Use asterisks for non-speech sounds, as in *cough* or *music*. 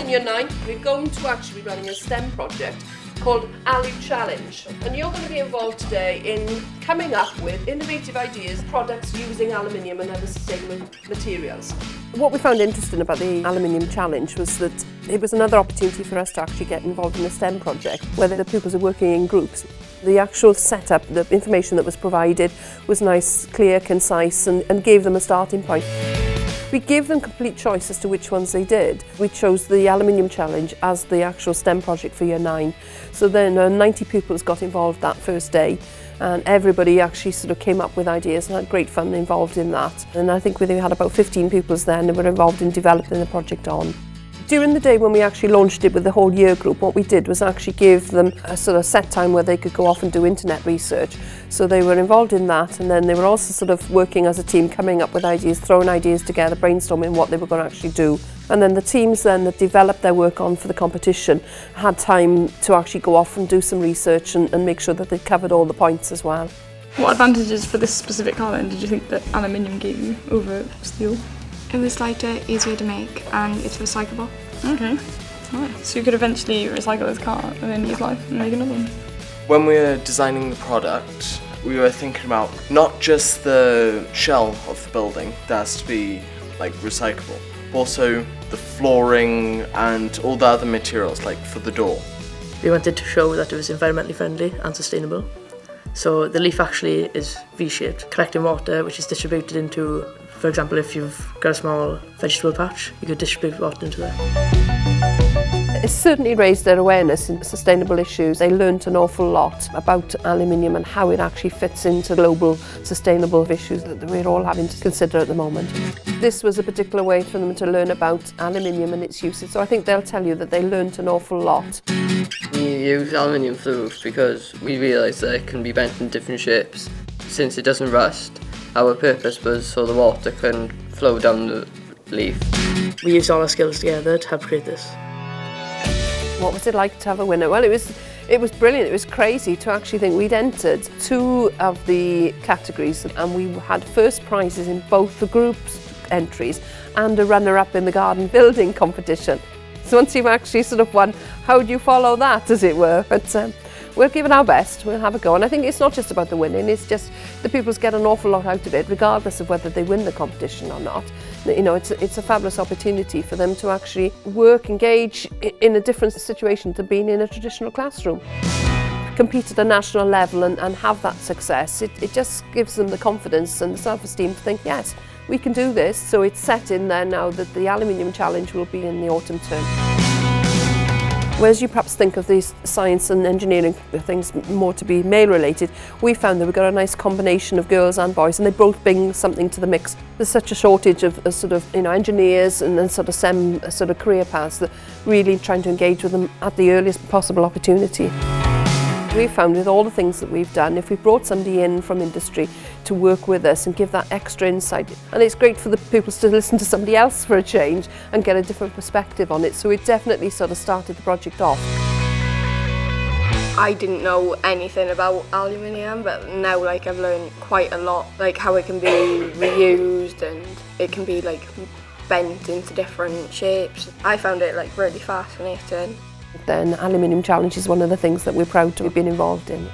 in year nine, we're going to actually be running a STEM project called ALU Challenge. And you're going to be involved today in coming up with innovative ideas, products using aluminium and other sustainable materials. What we found interesting about the Aluminium Challenge was that it was another opportunity for us to actually get involved in a STEM project where the pupils are working in groups. The actual setup, the information that was provided was nice, clear, concise and, and gave them a starting point. We gave them complete choice as to which ones they did. We chose the aluminium challenge as the actual STEM project for year nine. So then uh, 90 pupils got involved that first day and everybody actually sort of came up with ideas and had great fun involved in that. And I think we had about 15 pupils then that were involved in developing the project on. During the day when we actually launched it with the whole year group, what we did was actually give them a sort of set time where they could go off and do internet research. So they were involved in that and then they were also sort of working as a team, coming up with ideas, throwing ideas together, brainstorming what they were going to actually do. And then the teams then that developed their work on for the competition had time to actually go off and do some research and, and make sure that they covered all the points as well. What advantages for this specific then did you think that aluminium gave you over steel? It was lighter, easier to make, and it's recyclable. Okay. Right. So you could eventually recycle this car and then use life and make another one. When we were designing the product, we were thinking about not just the shell of the building that has to be like recyclable, but also the flooring and all the other materials like for the door. We wanted to show that it was environmentally friendly and sustainable. So the leaf actually is V-shaped, collecting water which is distributed into For example, if you've got a small vegetable patch, you could distribute water into there. It certainly raised their awareness in sustainable issues. They learnt an awful lot about aluminium and how it actually fits into global sustainable issues that we're all having to consider at the moment. This was a particular way for them to learn about aluminium and its uses. So I think they'll tell you that they learnt an awful lot. We use aluminium for the roof because we realise that it can be bent in different shapes. Since it doesn't rust, our purpose was so the water can flow down the leaf. We used all our skills together to help create this. What was it like to have a winner? Well, it was it was brilliant. It was crazy to actually think we'd entered two of the categories and we had first prizes in both the groups entries and a runner-up in the garden building competition. So once you've actually sort of won, how do you follow that, as it were? But um, we'll give it our best, we'll have a go. And I think it's not just about the winning, it's just the pupils get an awful lot out of it, regardless of whether they win the competition or not. You know, it's, it's a fabulous opportunity for them to actually work, engage in a different situation to being in a traditional classroom compete at a national level and, and have that success, it, it just gives them the confidence and the self-esteem to think, yes, we can do this. So it's set in there now that the Aluminium Challenge will be in the autumn term. Whereas you perhaps think of these science and engineering things more to be male related, we found that we got a nice combination of girls and boys and they both bring something to the mix. There's such a shortage of, of sort of you know engineers and, then sort of sem sort of career paths that really trying to engage with them at the earliest possible opportunity. We've found with all the things that we've done, if we brought somebody in from industry to work with us and give that extra insight, and it's great for the pupils to *laughs* listen to somebody else for a change and get a different perspective on it. So it definitely sort of started the project off. I didn't know anything about aluminium, but now like I've learned quite a lot, like how it can be reused and it can be like bent into different shapes. I found it like really fascinating. then Aluminium Challenge is one of the things that we're proud to have been involved in.